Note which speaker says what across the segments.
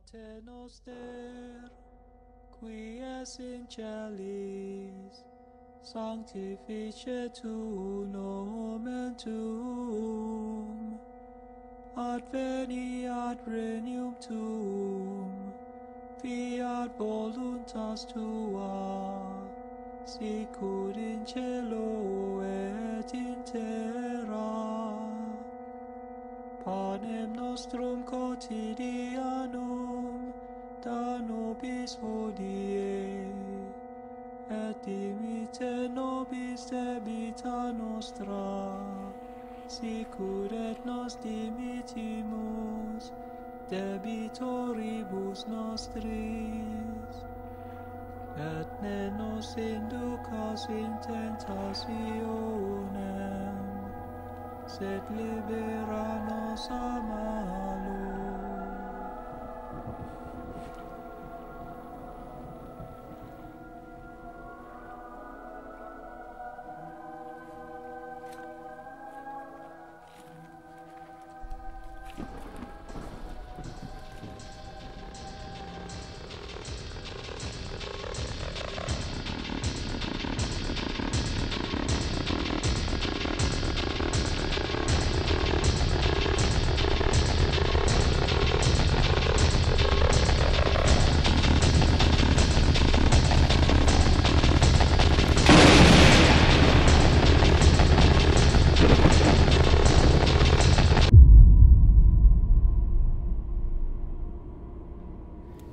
Speaker 1: Pater noster, qui es in celis, sanctificetur nomen tuum, adveniat regnum tuum, fiat voluntas tua, sicur in cielo panem nostrum quotidianum da nobis hodie et dimite nobis debita nostra sicur et nos dimitimus debitoribus nostris. Et ne nos inducas in tentationem sed libera nos amare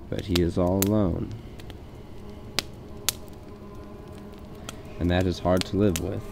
Speaker 2: but he is all alone. And that is hard to live with.